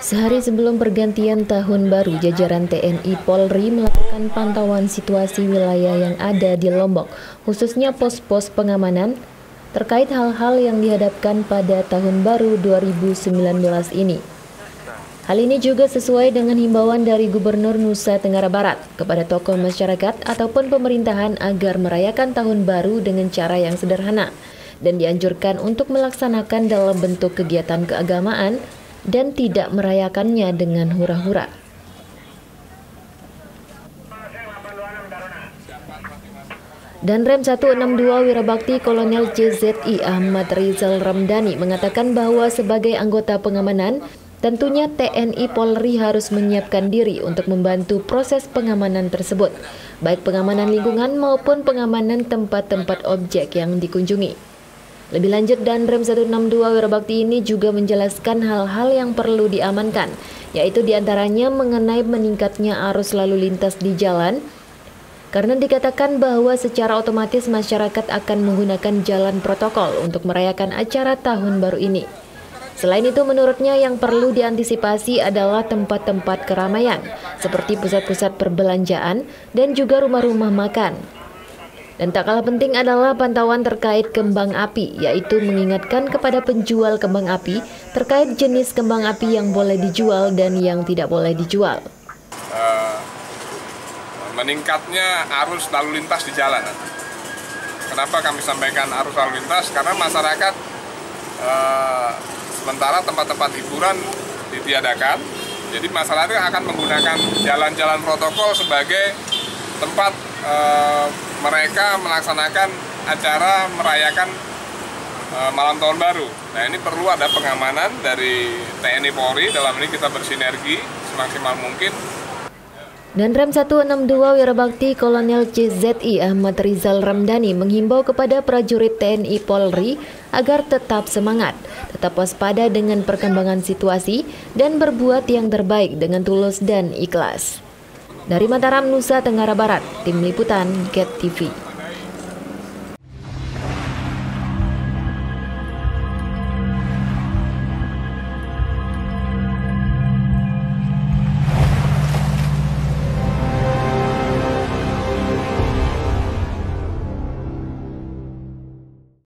Sehari sebelum pergantian tahun baru, jajaran TNI Polri melakukan pantauan situasi wilayah yang ada di Lombok, khususnya pos-pos pengamanan terkait hal-hal yang dihadapkan pada tahun baru 2019 ini. Hal ini juga sesuai dengan himbauan dari Gubernur Nusa Tenggara Barat kepada tokoh masyarakat ataupun pemerintahan agar merayakan tahun baru dengan cara yang sederhana dan dianjurkan untuk melaksanakan dalam bentuk kegiatan keagamaan dan tidak merayakannya dengan hura-hura. Dan Rem 162 Wirabakti Kolonel CZI Ahmad Rizal Ramdhani mengatakan bahwa sebagai anggota pengamanan, tentunya TNI Polri harus menyiapkan diri untuk membantu proses pengamanan tersebut, baik pengamanan lingkungan maupun pengamanan tempat-tempat objek yang dikunjungi. Lebih lanjut, dan Rem 162 Wirabakti ini juga menjelaskan hal-hal yang perlu diamankan, yaitu di antaranya mengenai meningkatnya arus lalu lintas di jalan, karena dikatakan bahwa secara otomatis masyarakat akan menggunakan jalan protokol untuk merayakan acara tahun baru ini. Selain itu, menurutnya yang perlu diantisipasi adalah tempat-tempat keramaian, seperti pusat-pusat perbelanjaan dan juga rumah-rumah makan. Dan tak kalah penting adalah pantauan terkait kembang api, yaitu mengingatkan kepada penjual kembang api terkait jenis kembang api yang boleh dijual dan yang tidak boleh dijual. Uh, meningkatnya arus lalu lintas di jalan. Kenapa kami sampaikan arus lalu lintas? Karena masyarakat uh, sementara tempat-tempat hiburan ditiadakan, jadi masyarakat akan menggunakan jalan-jalan protokol sebagai tempat uh, mereka melaksanakan acara merayakan uh, malam tahun baru. Nah ini perlu ada pengamanan dari TNI Polri, dalam ini kita bersinergi semaksimal mungkin. Dan Rem 162 Wirabakti Kolonel CZI Ahmad Rizal Ramdhani menghimbau kepada prajurit TNI Polri agar tetap semangat, tetap waspada dengan perkembangan situasi, dan berbuat yang terbaik dengan tulus dan ikhlas. Dari Mataram, Nusa Tenggara Barat, Tim Liputan, GET TV.